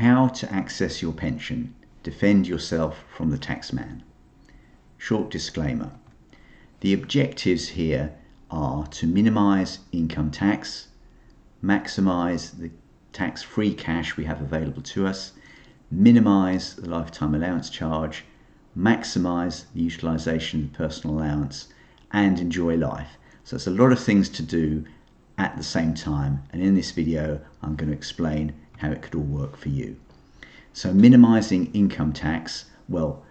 How to access your pension. Defend yourself from the taxman. Short disclaimer. The objectives here are to minimize income tax, maximize the tax-free cash we have available to us, minimize the lifetime allowance charge, maximize the utilization of personal allowance, and enjoy life. So it's a lot of things to do at the same time. And in this video, I'm going to explain how it could all work for you. So minimizing income tax, well,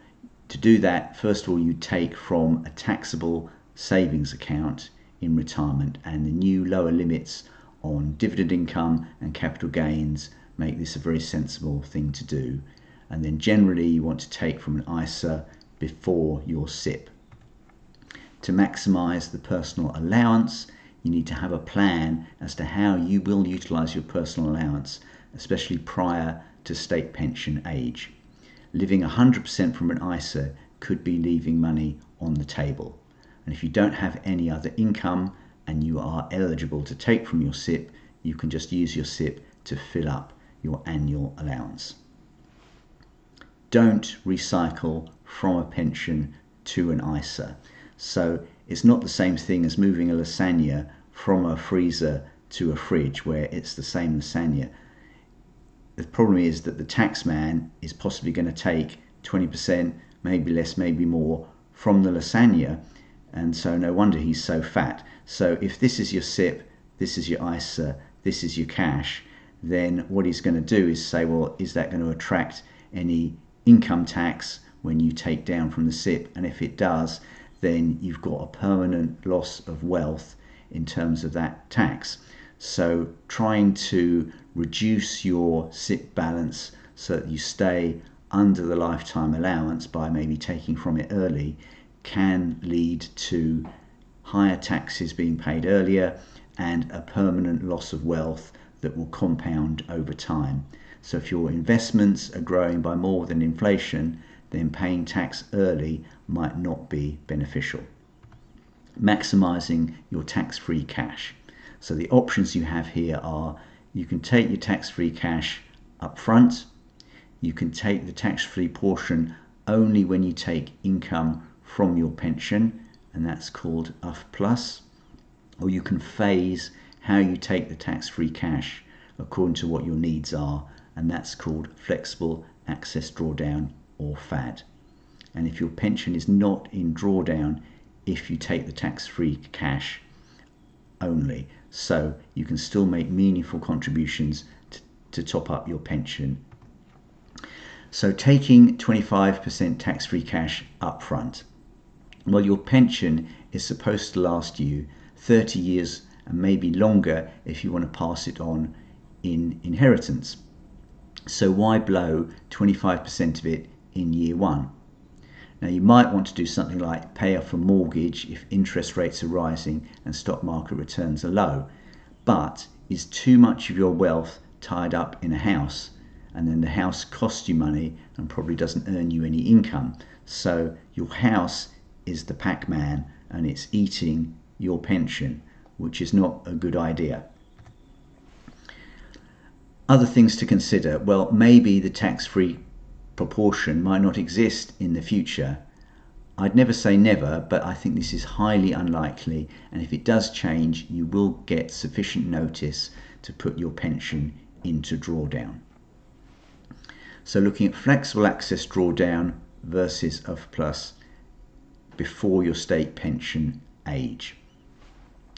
to do that, first of all, you take from a taxable savings account in retirement and the new lower limits on dividend income and capital gains make this a very sensible thing to do. And then generally you want to take from an ISA before your SIPP. To maximize the personal allowance, you need to have a plan as to how you will utilize your personal allowance, especially prior to state pension age. Living 100% from an ISA could be leaving money on the table. And if you don't have any other income and you are eligible to take from your SIPP, you can just use your SIPP to fill up your annual allowance. Don't recycle from a pension to an ISA. So it's not the same thing as moving a lasagna from a freezer to a fridge where it's the same lasagna. The problem is that the tax man is possibly going to take 20%, maybe less, maybe more from the lasagna and so no wonder he's so fat. So if this is your SIPP, this is your ISA, this is your cash, then what he's going to do is say, well, is that going to attract any income tax when you take down from the SIPP? And if it does, then you've got a permanent loss of wealth in terms of that tax. So trying to reduce your SIPP balance so that you stay under the lifetime allowance by maybe taking from it early can lead to higher taxes being paid earlier and a permanent loss of wealth that will compound over time. So if your investments are growing by more than inflation, then paying tax early might not be beneficial. Maximizing your tax-free cash. So the options you have here are you can take your tax-free cash up front, you can take the tax-free portion only when you take income from your pension, and that's called UFPLS. Or you can phase how you take the tax-free cash according to what your needs are, and that's called Flexible Access Drawdown or FAD. And if your pension is not in drawdown, if you take the tax-free cash only, so you can still make meaningful contributions to, to top up your pension. So taking 25% tax-free cash up front well, your pension is supposed to last you 30 years and maybe longer if you want to pass it on in inheritance. So why blow 25% of it in year one? Now you might want to do something like pay off a mortgage if interest rates are rising and stock market returns are low. But is too much of your wealth tied up in a house and then the house costs you money and probably doesn't earn you any income. So your house is the Pac-Man and it's eating your pension, which is not a good idea. Other things to consider, well, maybe the tax-free proportion might not exist in the future. I'd never say never, but I think this is highly unlikely. And if it does change, you will get sufficient notice to put your pension into drawdown. So looking at flexible access drawdown versus UFPLS, before your state pension age.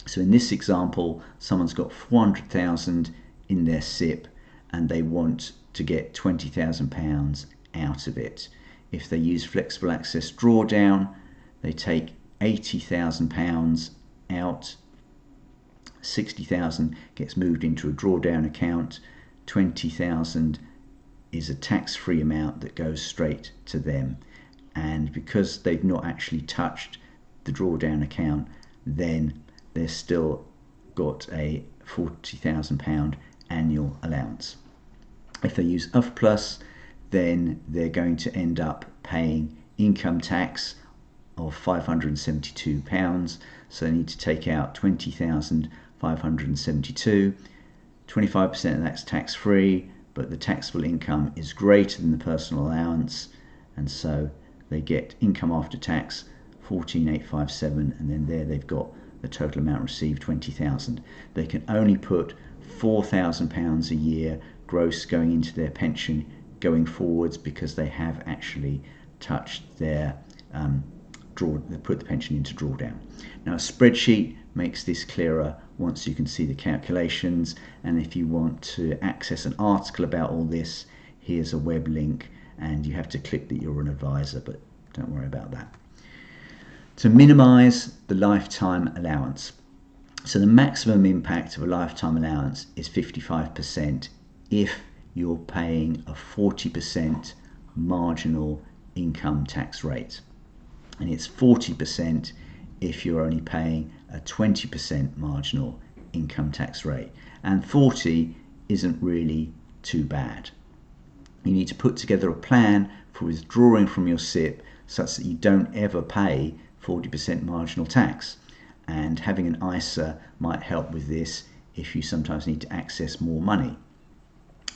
So in this example, someone's got 400,000 in their SIPP and they want to get 20,000 pounds out of it. If they use flexible access drawdown, they take 80,000 pounds out. 60,000 gets moved into a drawdown account. 20,000 is a tax-free amount that goes straight to them and because they've not actually touched the drawdown account, then they've still got a £40,000 annual allowance. If they use UFPLS, then they're going to end up paying income tax of £572. So they need to take out 20,572. 25% of that's tax free, but the taxable income is greater than the personal allowance, and so they get income after tax 14857 and then there they've got the total amount received 20,000. They can only put 4,000 pounds a year gross going into their pension going forwards because they have actually touched their um, draw put the pension into drawdown. Now a spreadsheet makes this clearer once you can see the calculations and if you want to access an article about all this here's a web link and you have to click that you're an advisor but don't worry about that. To minimize the lifetime allowance. So the maximum impact of a lifetime allowance is 55% if you're paying a 40% marginal income tax rate. And it's 40% if you're only paying a 20% marginal income tax rate. And 40 isn't really too bad. You need to put together a plan for withdrawing from your SIPP such that you don't ever pay 40% marginal tax. And having an ISA might help with this if you sometimes need to access more money.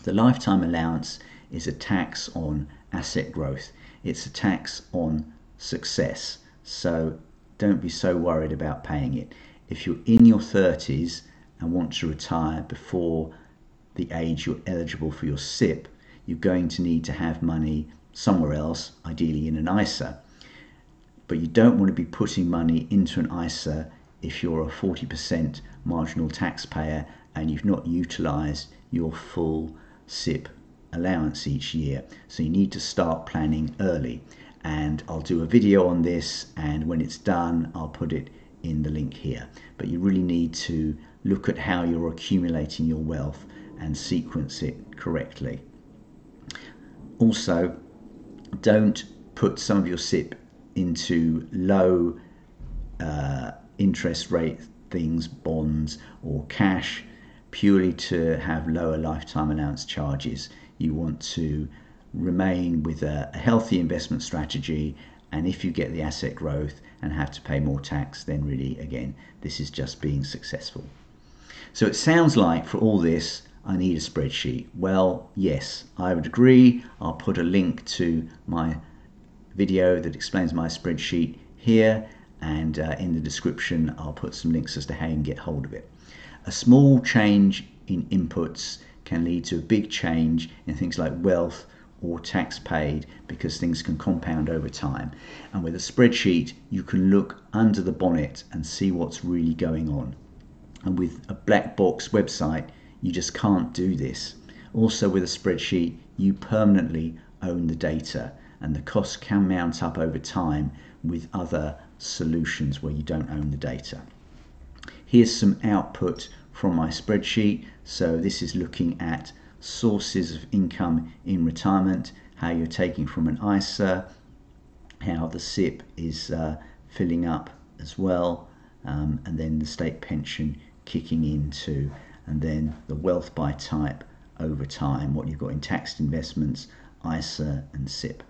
The lifetime allowance is a tax on asset growth. It's a tax on success. So don't be so worried about paying it. If you're in your 30s and want to retire before the age you're eligible for your SIPP, you're going to need to have money somewhere else, ideally in an ISA. But you don't want to be putting money into an ISA if you're a 40% marginal taxpayer and you've not utilized your full SIPP allowance each year. So you need to start planning early. And I'll do a video on this, and when it's done, I'll put it in the link here. But you really need to look at how you're accumulating your wealth and sequence it correctly. Also, don't put some of your SIPP into low uh, interest rate things, bonds or cash, purely to have lower lifetime allowance charges. You want to remain with a, a healthy investment strategy and if you get the asset growth and have to pay more tax, then really, again, this is just being successful. So it sounds like for all this, I need a spreadsheet. Well, yes, I would agree. I'll put a link to my video that explains my spreadsheet here and uh, in the description I'll put some links as to how you can get hold of it. A small change in inputs can lead to a big change in things like wealth or tax paid because things can compound over time. And with a spreadsheet, you can look under the bonnet and see what's really going on. And with a black box website, you just can't do this. Also with a spreadsheet, you permanently own the data and the costs can mount up over time with other solutions where you don't own the data. Here's some output from my spreadsheet. So this is looking at sources of income in retirement, how you're taking from an ISA, how the SIPP is uh, filling up as well, um, and then the state pension kicking into and then the wealth by type over time, what you've got in taxed investments, ISA and SIPP.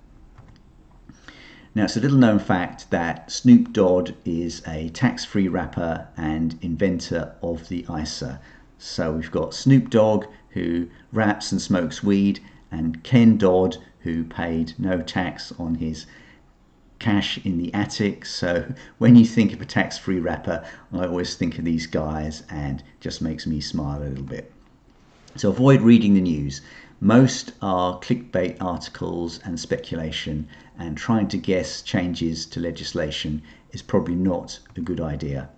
Now, it's a little known fact that Snoop Dogg is a tax free rapper and inventor of the ISA. So we've got Snoop Dogg, who raps and smokes weed, and Ken Dodd, who paid no tax on his cash in the attic. So when you think of a tax free rapper, I always think of these guys and just makes me smile a little bit. So avoid reading the news. Most are clickbait articles and speculation, and trying to guess changes to legislation is probably not a good idea.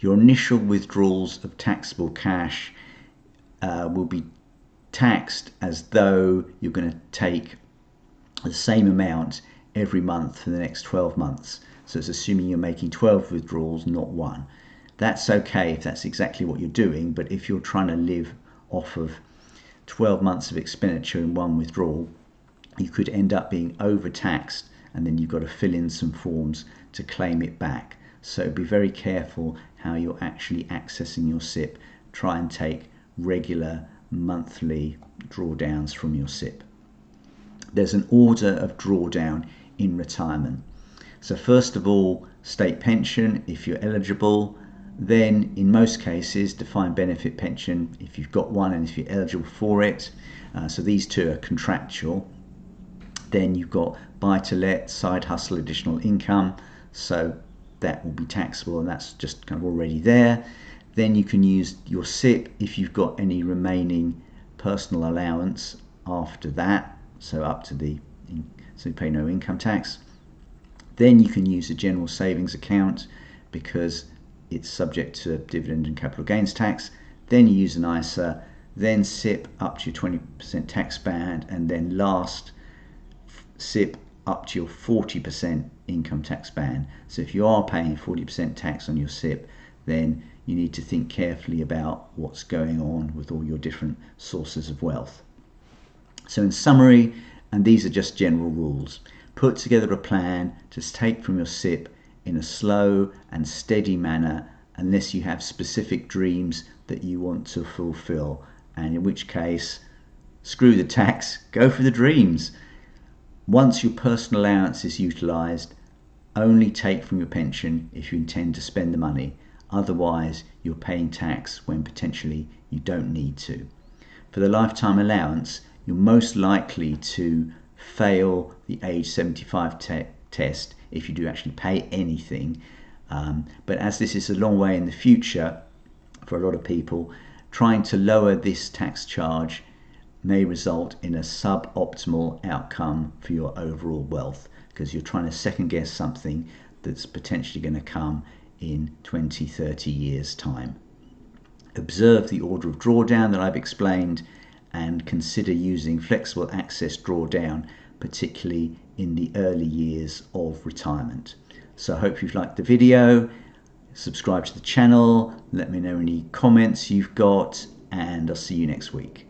Your initial withdrawals of taxable cash uh, will be taxed as though you're going to take the same amount every month for the next 12 months. So it's assuming you're making 12 withdrawals, not one. That's okay if that's exactly what you're doing, but if you're trying to live off of 12 months of expenditure in one withdrawal, you could end up being overtaxed and then you've got to fill in some forms to claim it back. So be very careful how you're actually accessing your SIPP. Try and take regular monthly drawdowns from your SIPP. There's an order of drawdown in retirement. So first of all, state pension, if you're eligible, Then, in most cases, defined benefit pension, if you've got one and if you're eligible for it, uh, so these two are contractual. Then you've got buy to let, side hustle, additional income, so that will be taxable and that's just kind of already there. Then you can use your SIPP if you've got any remaining personal allowance after that, so up to the so you pay no income tax. Then you can use a general savings account because it's subject to dividend and capital gains tax. Then you use an ISA, then SIPP up to your 20% tax band, and then last SIPP up to your 40% income tax band. So if you are paying 40% tax on your SIPP, then you need to think carefully about what's going on with all your different sources of wealth. So, in summary, and these are just general rules, put together a plan to take from your SIPP in a slow and steady manner unless you have specific dreams that you want to fulfill, and in which case, screw the tax, go for the dreams. Once your personal allowance is utilised, only take from your pension if you intend to spend the money. Otherwise, you're paying tax when potentially you don't need to. For the lifetime allowance, you're most likely to fail the age 75 te- test if you do actually pay anything. Um, but as this is a long way in the future for a lot of people, trying to lower this tax charge may result in a suboptimal outcome for your overall wealth because you're trying to second guess something that's potentially going to come in 20, 30 years' time. Observe the order of drawdown that I've explained and consider using flexible access drawdown, particularly in the early years of retirement. So I hope you've liked the video. Subscribe to the channel, let me know any comments you've got, and I'll see you next week.